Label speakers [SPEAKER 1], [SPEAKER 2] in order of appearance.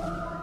[SPEAKER 1] you